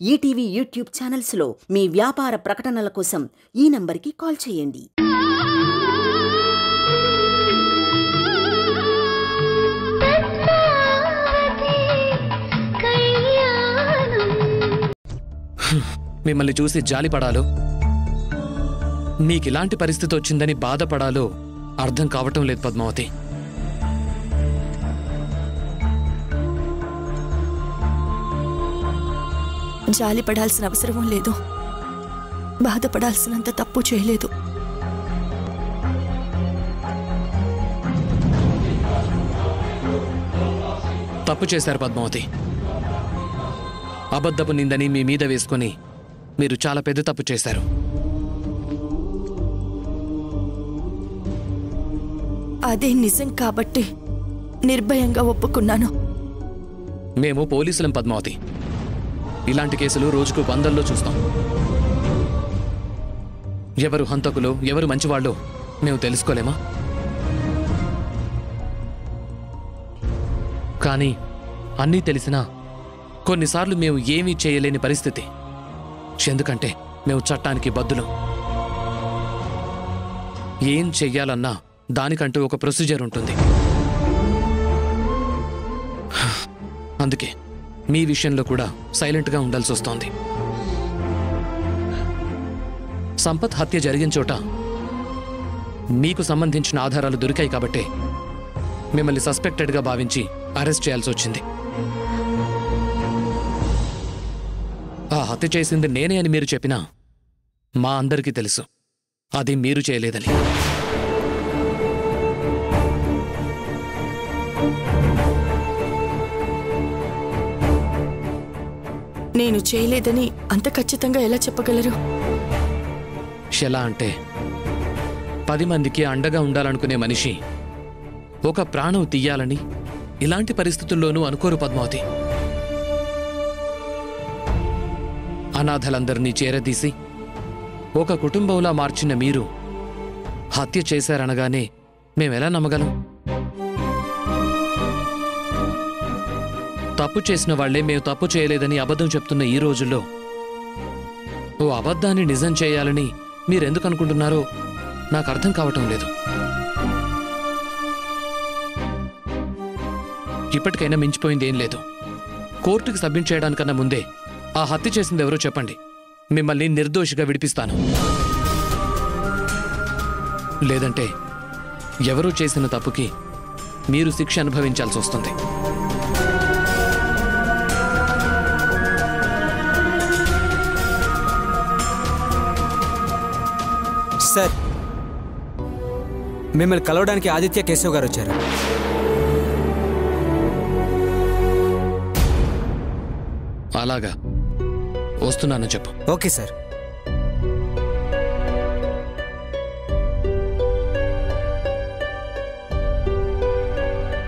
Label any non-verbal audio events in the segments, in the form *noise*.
ETV YouTube ఛానల్స్లో మీ వ్యాపార ప్రకటనల కోసం ఈ నంబర్కి కాల్ చేయండి. *laughs* మిమ్మల్ని చూసి జాలిపడాలో? మీకిలాంటి పరిస్థితి వచ్చిందని బాధపడాలో అర్థం కావటం లేదు పద్మావతి. జాలి పడాల్సిన అవసరం లేదు. బాధపడాల్సినంత తప్పు చేయలేదు. తప్పు చేశారు పద్మావతి. అబద్ధపు నిందని మీ మీద వేసుకొని మీరు చాలా పెద్ద తప్పు చేశారు. అదే నిజం కాబట్టి నిర్భయంగా ఒప్పుకున్నాను. మేము పోలీసులం పద్మావతి. ఇలాంటి కేసులు రోజుకు వందల్లో చూస్తాం. ఎవరు హంతకులు ఎవరు మంచివాళ్ళు మేము తెలుసుకోలేమా? కానీ అన్నీ తెలిసినా కొన్నిసార్లు మేము ఏమీ చేయలేని పరిస్థితి. ఎందుకంటే మేము చట్టానికి బద్దులం. ఏం చెయ్యాలన్నా దానికంటూ ఒక ప్రొసీజర్ ఉంటుంది. అందుకే మీ విషయంలో కూడా సైలెంట్గా ఉండాల్సి వస్తోంది. సంపత్ హత్య జరిగిన చోట మీకు సంబంధించిన ఆధారాలు దొరికాయి కాబట్టే మిమ్మల్ని సస్పెక్టెడ్గా భావించి అరెస్ట్ చేయాల్సి వచ్చింది. ఆ హత్య చేసింది నేనే అని మీరు చెప్పినా మా అందరికీ తెలుసు. అది మీరు చేయలేదని. నేను చేయలేదని అంత ఖచ్చితంగా ఎలా చెప్పగలరు? ఎలా అంటే పది మందికి అండగా ఉండాలనుకునే మనిషి ఒక ప్రాణం తీయాలని ఇలాంటి పరిస్థితుల్లోనూ అనుకోరు పద్మావతి. అనాథలందరినీ చేరదీసి ఒక కుటుంబంలా మార్చిన మీరు హత్య చేశారనగానే మేమెలా నమ్మగలం? తప్పు చేసిన వాళ్ళే మేము తప్పు చేయలేదని అబద్ధం చెప్తున్న ఈ రోజుల్లో. ఓ అబద్ధాన్ని నిజం చేయాలని మీరెందుకు అనుకుంటున్నారో నాకు అర్థం కావటం లేదు. ఇప్పటికైనా మించిపోయింది ఏం లేదు. కోర్టుకి సబ్మిట్ చేయడానికన్నా ముందే ఆ హత్య చేసింది ఎవరో చెప్పండి. మిమ్మల్ని నిర్దోషిగా విడిపిస్తాను. లేదంటే ఎవరూ చేసిన తప్పుకి మీరు శిక్ష అనుభవించాల్సి వస్తుంది. సార్. మిమ్మల్ని కలవడానికి ఆదిత్య కేశవ్ గారు వచ్చారు. అలాగా. వస్తున్నాను చెప్పు. Okay sir.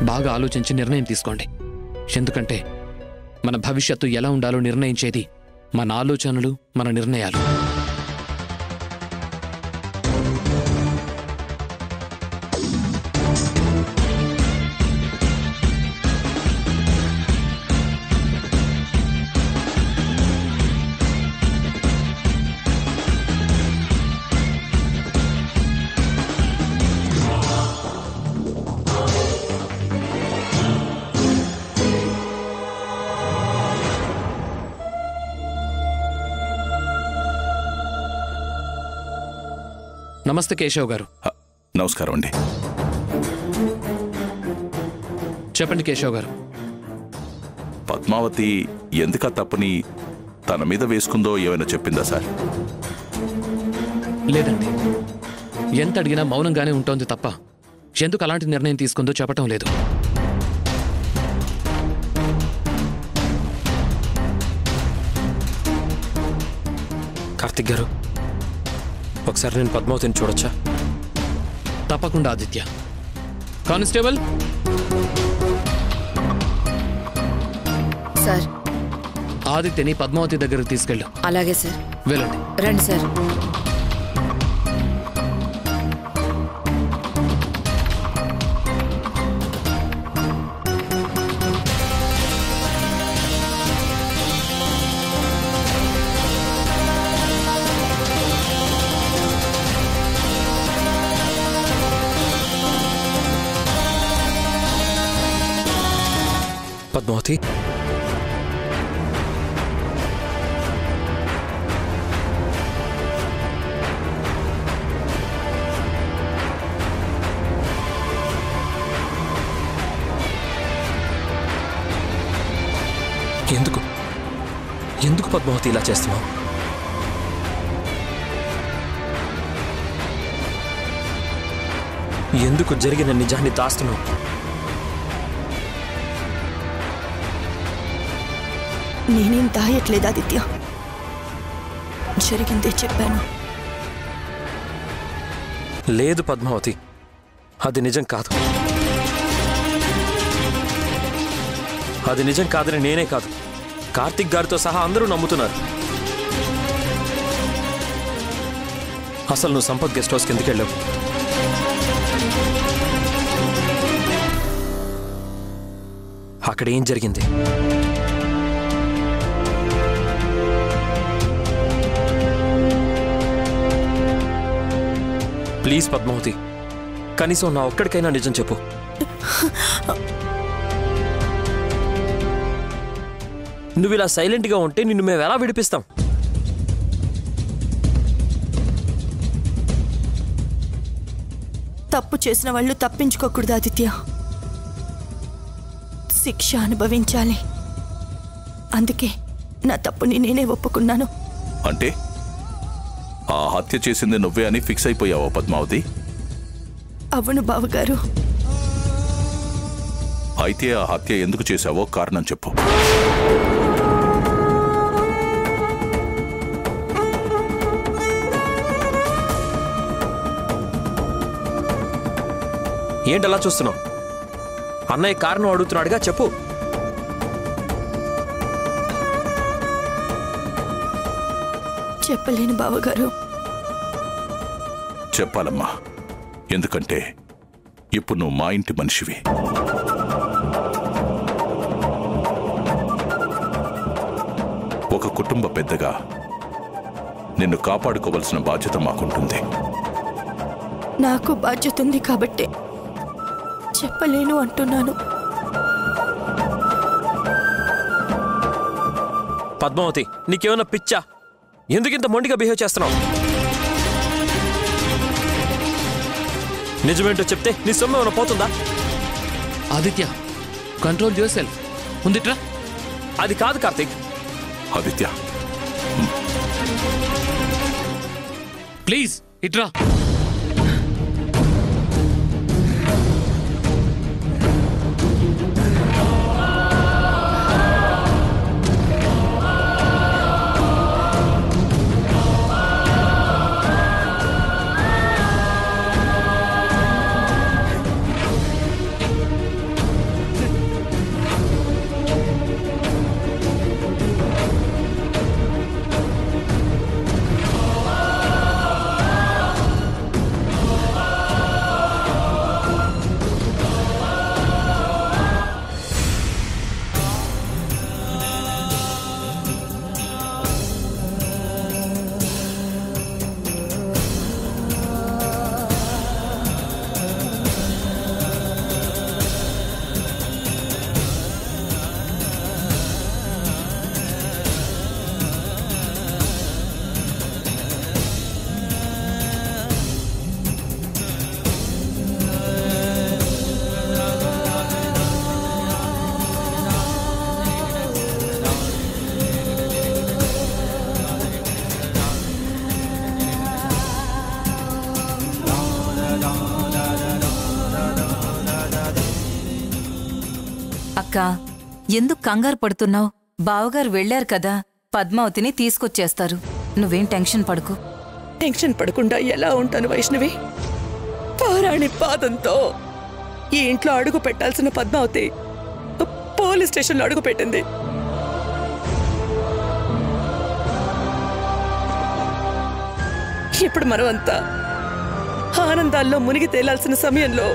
బాగా ఆలోచించి నిర్ణయం తీసుకోండి. ఎందుకంటే మన భవిష్యత్తు ఎలా ఉండాలో నిర్ణయించేది మన ఆలోచనలు మన నిర్ణయాలు. నమస్తే కేశవ్ గారు. నమస్కారం అండి. చెప్పండి కేశవ్ గారు. పద్మావతి ఎందుక తప్పని తన మీద వేసుకుందో ఏమైనా చెప్పిందా సార్? లేదండి. ఎంత అడిగినా మౌనంగానే ఉంటోంది తప్ప ఎందుకు అలాంటి నిర్ణయం తీసుకుందో చెప్పటం లేదు. కార్తిక్ గారు ఒకసారి నేను పద్మావతిని చూడొచ్చా? తప్పకుండా ఆదిత్య. కానిస్టేబుల్? సార్. ఆదిత్యని పద్మావతి దగ్గరకు తీసుకెళ్ళు. అలాగే సార్. వెళ్ళండి. రండి సార్. పద్మావతి ఎందుకు? ఎందుకు పద్మావతి ఇలా చేస్తున్నావు? ఎందుకు జరిగిన నిజాన్ని దాస్తున్నావు? నేనేం దాయట్లేదు ఆదిత్య. జరిగిందే చెప్పాను. లేదు పద్మావతి. అది నిజం కాదు. అది నిజం కాదని నేనే కాదు. కార్తిక్ గారితో సహా అందరూ నమ్ముతున్నారు. అసలు నువ్వు సంపత్ గెస్ట్ హౌస్కి ఎందుకు వెళ్ళావు? అక్కడ ఏం జరిగింది? ప్లీజ్ పద్మావతి కనీసం నా ఒక్కడికైనా నిజం చెప్పు. నువ్వు ఇలా సైలెంట్గా ఉంటే నిన్ను మేము ఎలా విడిపిస్తాం? తప్పు చేసిన వాళ్ళు తప్పించుకోకూడదు ఆదిత్య. శిక్ష అనుభవించాలి. అందుకే నా తప్పుని నేనే ఒప్పుకున్నాను. అంటే? ఆ హత్య చేసింది నువ్వే అని ఫిక్స్ అయిపోయావా పద్మావతి? అవును బావగారు. అయితే ఆ హత్య ఎందుకు చేశావో కారణం చెప్పు. ఏంటి అలా చూస్తున్నావు? అన్నయ్య కారణం అడుగుతున్నాడుగా చెప్పు. చెప్పలేను బావగారు. చెప్పాలమ్మా. ఎందుకంటే ఇప్పుడు నువ్వు మా ఇంటి మనిషివి. ఒక కుటుంబ పెద్దగా నిన్ను కాపాడుకోవలసిన బాధ్యత మాకుంటుంది. నాకు బాధ్యత ఉంది కాబట్టే చెప్పలేను అంటున్నాను. పద్మావతి నీకేమైనా పిచ్చా? ఎందుకింత మొండిగా బిహేవ్ చేస్తున్నావు? నిజమేంటో చెప్తే నీ సొమ్ము ఏమైనా పోతుందా? ఆదిత్య కంట్రోల్ యువర్ సెల్ఫ్ ఉందిట్రా. అది కాదు కార్తీక్. ఆదిత్య. ప్లీజ్ ఇట్రా. అక్కా ఎందుకు కంగారు పడుతున్నావు? బావగారు వెళ్ళారు కదా పద్మావతిని తీసుకొచ్చేస్తారు. నువ్వేం టెన్షన్ పడుకు. టెన్షన్ పడకుండా ఎలా ఉంటాను వైష్ణవి? పారాణి పాదంతో ఈ ఇంట్లో అడుగు పెట్టాల్సిన పద్మావతి పోలీస్ స్టేషన్లో అడుగు పెట్టింది. ఇప్పుడు మనమంతా ఆనందాల్లో మునిగి తేలాల్సిన సమయంలో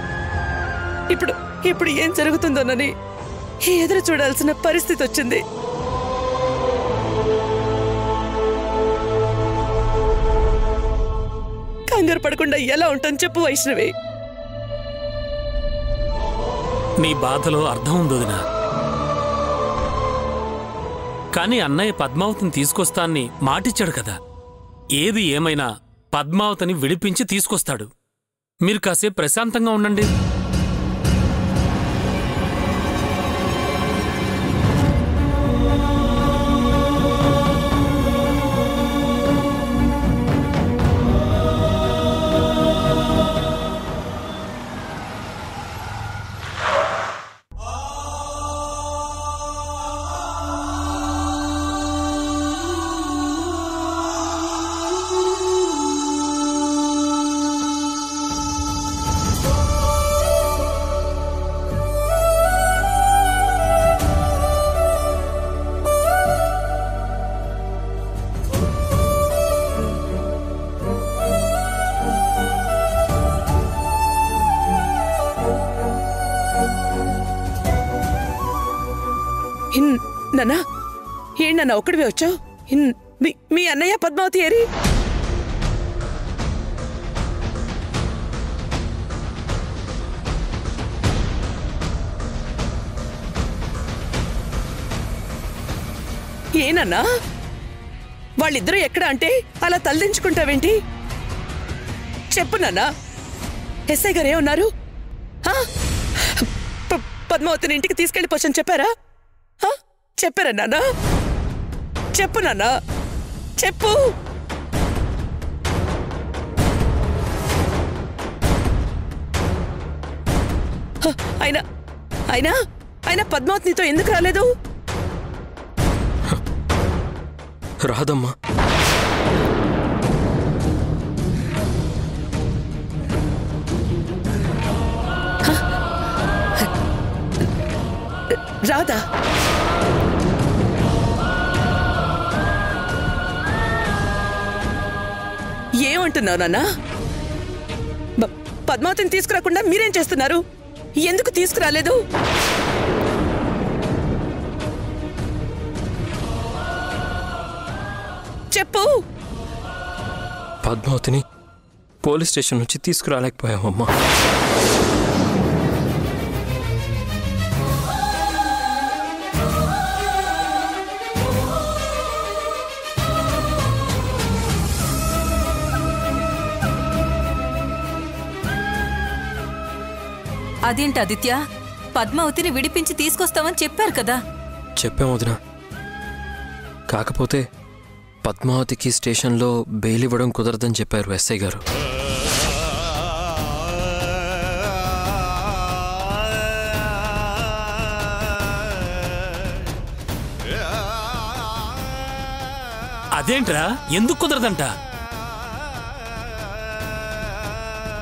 ఇప్పుడు ఇప్పుడు ఏం జరుగుతుందోనని ఎదురు చూడాల్సిన పరిస్థితి వచ్చింది. కంగారు పడకుండా ఎలా ఉంటాను చెప్పు వైష్ణవి. నీ బాధలో అర్థం ఉంది వదినా. కానీ అన్నయ్య పద్మావతిని తీసుకొస్తాన్ని మాటిచ్చాడు కదా. ఏది ఏమైనా పద్మావతిని విడిపించి తీసుకొస్తాడు. మీరు కాసేపు ప్రశాంతంగా ఉండండి. నానా? ఏంటన్నా ఒక్కడివే వచ్చావు? మీ మీ అన్నయ్య పద్మావతి ఏరి? ఏనన్నా వాళ్ళిద్దరూ ఎక్కడ అంటే అలా తలదించుకుంటావేంటి? చెప్పు నాన్నా ఎస్ఐ గారు ఏమన్నారు? ప- పద్మావతిని ఇంటికి తీసుకెళ్ళిపోవచ్చని చెప్పారా? చెప్పారా నాన్న. చెప్పు నాన్న. చెప్పు. అయినా అయినా అయినా పద్మావతి నీతో ఎందుకు రాలేదు? రాదమ్మా. రాదా ఏమంటున్నావు నాన్న? పద్మావతిని తీసుకురాకుండా మీరేం చేస్తున్నారు? ఎందుకు తీసుకురాలేదు? చెప్పు. పద్మావతిని పోలీస్ స్టేషన్ నుంచి తీసుకురాలేకపోయామమ్మా అదేంటి ఆదిత్య? పద్మావతిని విడిపించి తీసుకొస్తామని చెప్పారు కదా. చెప్పాం వదిన. కాకపోతే పద్మావతికి స్టేషన్లో బెయిల్ ఇవ్వడం కుదరదని చెప్పారు ఎస్ఐ గారు. అదేంట్రా? ఎందుకు కుదరదంట?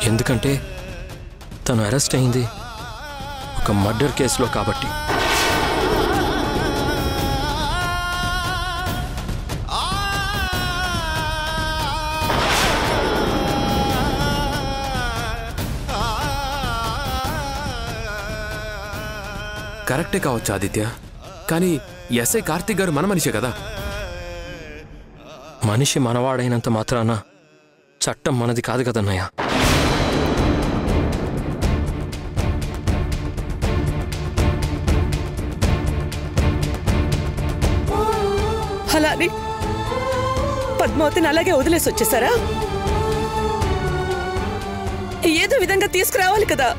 ఎందుకంటే తను అరెస్ట్ అయింది. ఒక మర్డర్ కేసులో కాబట్టి. కరెక్టే కావచ్చు ఆదిత్య? కానీ ఎస్ఐ కార్తిక్ గారు మన మనిషే కదా? మనిషి మనవాడైనంత మాత్రాన చట్టం మనది కాదు కదన్నయ్య. అని పద్మావతిని అలాగే వదిలేసి వచ్చేసారా? ఏదో విధంగా తీసుకురావాలి కదా.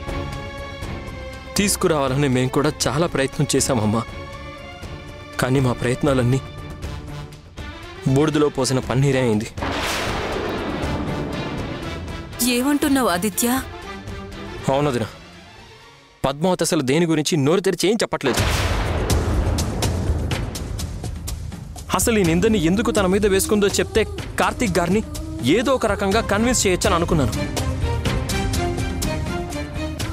తీసుకురావాలని మేము కూడా చాలా ప్రయత్నం చేశామమ్మా. కానీ మా ప్రయత్నాలన్నీ బూడిదలో పోసిన పన్నీరే అయింది. ఏమంటున్నావు ఆదిత్య? అవునదిన. పద్మావతి అసలు దేని గురించి నోరు తెరిచి ఏం చెప్పట్లేదు. అసలు ఈ నిందని ఎందుకు తన మీద వేసుకుందో చెప్తే కార్తీక్ గారిని ఏదో ఒక రకంగా కన్విన్స్ చేయొచ్చని అనుకున్నాను.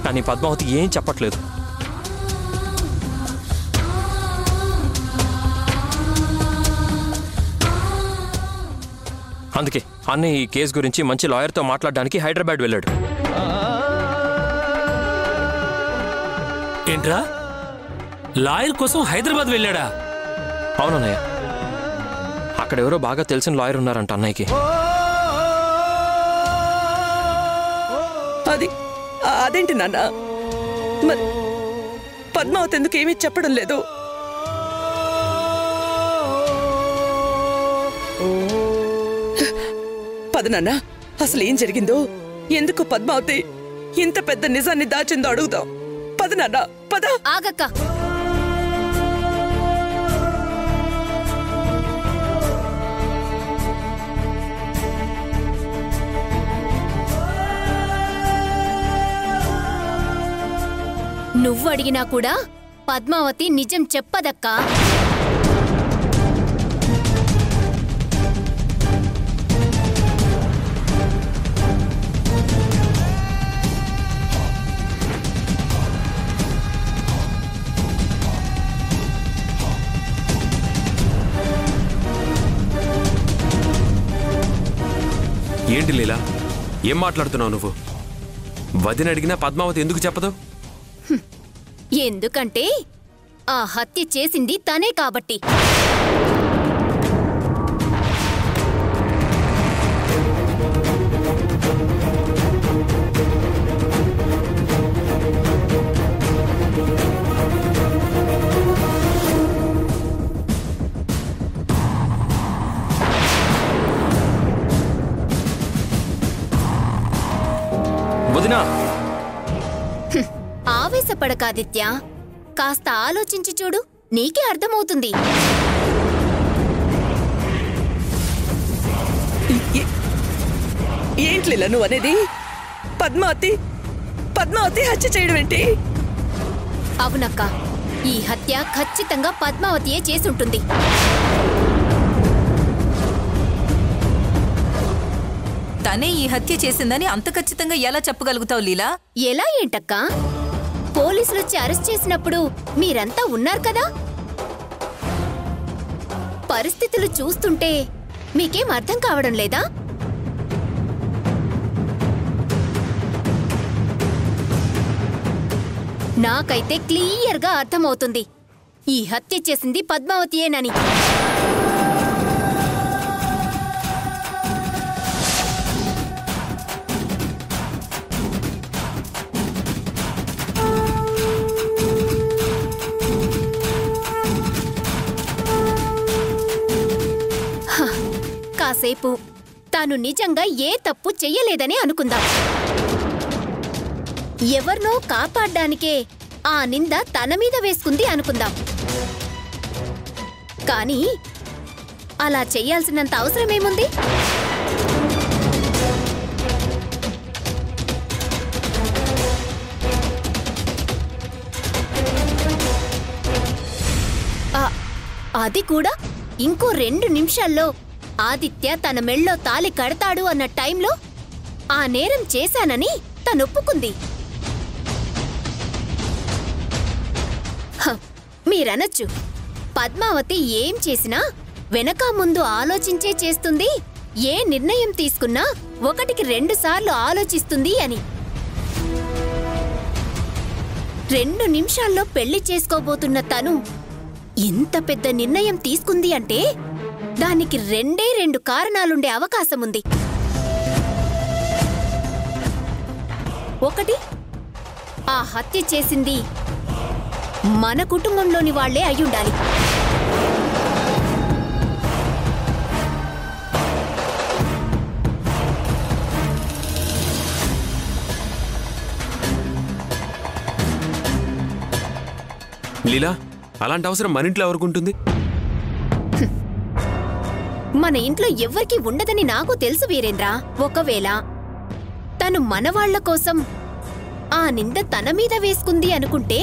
కానీ పద్మావతి ఏం చెప్పట్లేదు. అందుకే అన్నయ్య ఈ కేసు గురించి మంచి లాయర్తో మాట్లాడడానికి హైదరాబాద్ వెళ్ళాడు. ఏంట్రా? లాయర్ కోసం హైదరాబాద్ వెళ్ళాడా? అవునన్నయ్య. అక్కడెవరో బాగా తెలిసిన లాయర్ ఉన్నారంట అన్నయ్యకి. అది అదేంటి నాన్న? పద్మావతి ఎందుకు ఏమీ చెప్పడం లేదు? పద నాన్న అసలు ఏం జరిగిందో? ఎందుకు పద్మావతి ఇంత పెద్ద నిజాన్ని దాచిందో అడుగుదాం. పద నాన్న పద. ఆగక్క. నువ్వు అడిగినా కూడా పద్మావతి నిజం చెప్పదక్కా? ఏంటి లీలా? ఏం మాట్లాడుతున్నావు నువ్వు? వదిన అడిగినా పద్మావతి ఎందుకు చెప్పదు? ఎందుకంటే ఆ హత్య చేసింది తనే కాబట్టి. ఆవేశపడకాదిత్య కాస్త ఆలోచించి చూడు నీకే అర్థమవుతుంది. ఏంట్లేలా నువ్వు అనేది? పద్మావతి పద్మావతి హత్య చేయడం ఏంటి? అవునక్క ఈ హత్య ఖచ్చితంగా పద్మావతియే చేసుంటుంది. తనే ఈ హత్య చేసిందని అంత ఖచ్చితంగా ఎలా చెప్పగలుగుతావు లీలా? ఎలా ఏంటక్కా? పోలీసులు వచ్చి అరెస్ట్ చేసినప్పుడు మీరంతా ఉన్నారు కదా? పరిస్థితులు చూస్తుంటే మీకేం అర్థం కావడం లేదా? నాకైతే క్లియర్గా అర్థమవుతుంది. ఈ హత్య చేసింది పద్మావతియేనని కాసేపు. తాను నిజంగా ఏ తప్పు చెయ్యలేదని అనుకుందాం. ఎవరినో కాపాడ్డానికే ఆ నింద తన మీద వేసుకుంది అనుకుందాం. కానీ అలా చెయ్యాల్సినంత అవసరమేముంది? అది కూడా ఇంకో రెండు నిమిషాల్లో. ఆదిత్య తన మెళ్ళో తాలి కడతాడు అన్న టైంలో ఆ నేరం చేశానని తనొప్పుకుంది. మీరనొచ్చు. పద్మావతి ఏం చేసినా వెనక ముందు ఆలోచించే చేస్తుంది ఏ నిర్ణయం తీసుకున్నా ఒకటికి రెండుసార్లు ఆలోచిస్తుంది అని. రెండు నిమిషాల్లో పెళ్ళి చేసుకోబోతున్న తను ఇంత పెద్ద నిర్ణయం తీసుకుంది అంటే దానికి రెండే రెండు కారణాలుండే అవకాశం ఉంది ఒకటి ఆ హత్య చేసింది మన కుటుంబంలోని వాళ్ళే అయ్యుండాలి. లీలా అలాంటి అవసరం మన ఇంట్లో ఎవరికి ఉంటుంది మన ఇంట్లో ఎవ్వరికీ ఉండదని నాకు తెలుసు వీరేంద్ర. ఒకవేళ తను మనవాళ్ళ కోసం ఆ నింద తన మీద వేసుకుంది అనుకుంటే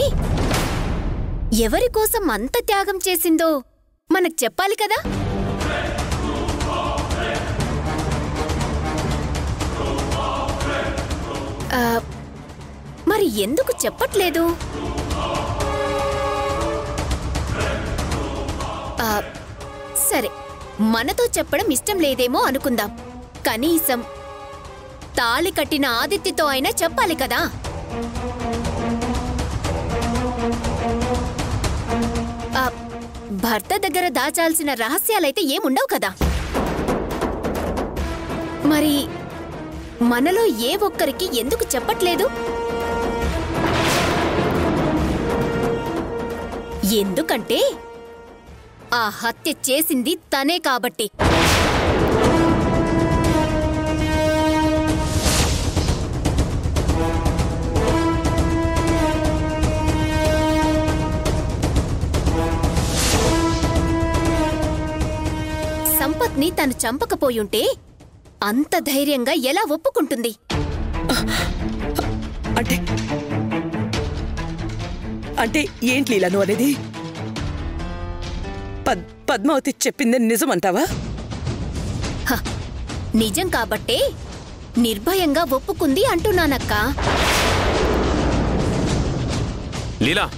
ఎవరి కోసం అంత త్యాగం చేసిందో మనకు చెప్పాలి కదా? మరి ఎందుకు చెప్పట్లేదు? సరే. మనతో చెప్పడం ఇష్టం లేదేమో అనుకుందాం. కనీసం తాళి కట్టిన ఆదిత్యతో అయినా చెప్పాలి కదా? భర్త దగ్గర దాచాల్సిన రహస్యాలైతే ఏముండవు కదా? మరి మనలో ఏ ఒక్కరికి ఎందుకు చెప్పట్లేదు? ఎందుకంటే ఆ హత్య చేసింది తనే కాబట్టి. సంపత్ని తను చంపకపోయుంటే అంత ధైర్యంగా ఎలా ఒప్పుకుంటుంది? అంటే అంటే ఏంటి లీలను అనేది? పద్ పద్మావతి చెప్పింది నిజమంటావా? హ, నిజం కాబట్టే నిర్భయంగా ఒప్పుకుంది అంటున్నానక్కా. లీలా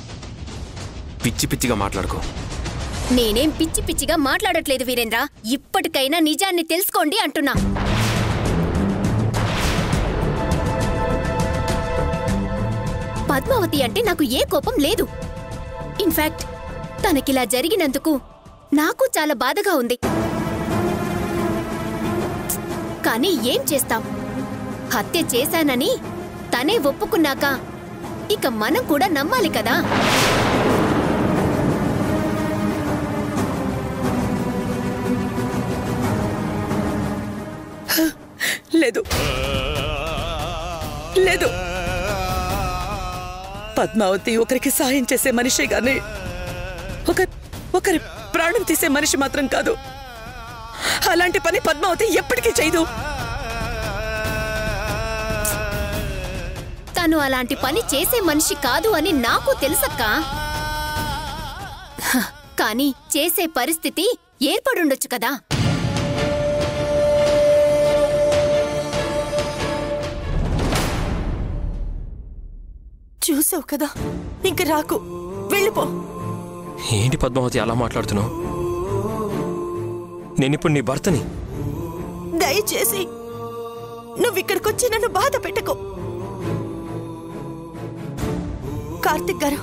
పిచ్చి పిచ్చిగా మాట్లాడుకో. నేనేం పిచ్చి పిచ్చిగా మాట్లాడట్లేదు వీరేంద్ర. ఇప్పటికైనా నిజాన్ని తెలుసుకోండి అంటున్నా. పద్మావతి అంటే నాకు ఏ కోపం లేదు. ఇన్ఫాక్ట్ తనకిలా జరిగినందుకు నాకు చాలా బాధగా ఉంది. కానీ ఏం చేస్తాం? హత్య చేశానని తనే ఒప్పుకున్నాక ఇక మనం కూడా నమ్మాలి కదా? లేదు. లేదు. పద్మావతి ఒకరికి సాయం చేసే మనిషే గాని ఒక ఒకరి ప్రాణం తీసే మనిషి మాత్రం కాదు. అలాంటి పని పద్మావతి ఎప్పటికీ చేయదు. తను అలాంటి పని చేసే మనిషి కాదు అని నాకు తెలుసక్కా. కానీ చేసే పరిస్థితి ఏర్పడుండొచ్చు కదా. చూసావు కదా? ఇంక రాకు. వెళ్ళిపో. ఏంటి పద్మావతి అలా మాట్లాడుతున్నావు? నేనిప్పుడు నీ భర్తని. దయచేసి నువ్వు ఇక్కడికొచ్చి నన్ను బాధ పెట్టకు. కార్తిక్ గారు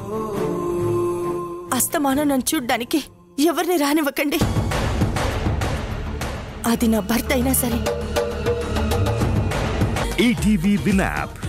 అస్తమానం నన్ను చూడ్డానికి ఎవరిని రానివ్వకండి. అది నా భర్త అయినా సరే. ETV win app